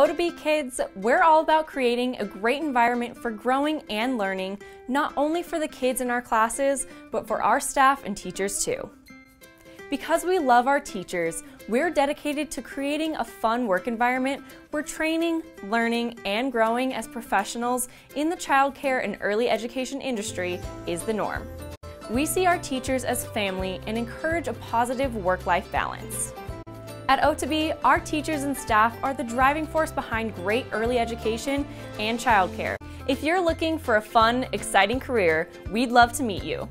O2B Kids, we're all about creating a great environment for growing and learning, not only for the kids in our classes, but for our staff and teachers too. Because we love our teachers, we're dedicated to creating a fun work environment where training, learning, and growing as professionals in the childcare and early education industry is the norm. We see our teachers as family and encourage a positive work-life balance. At O2B, our teachers and staff are the driving force behind great early education and childcare. If you're looking for a fun, exciting career, we'd love to meet you.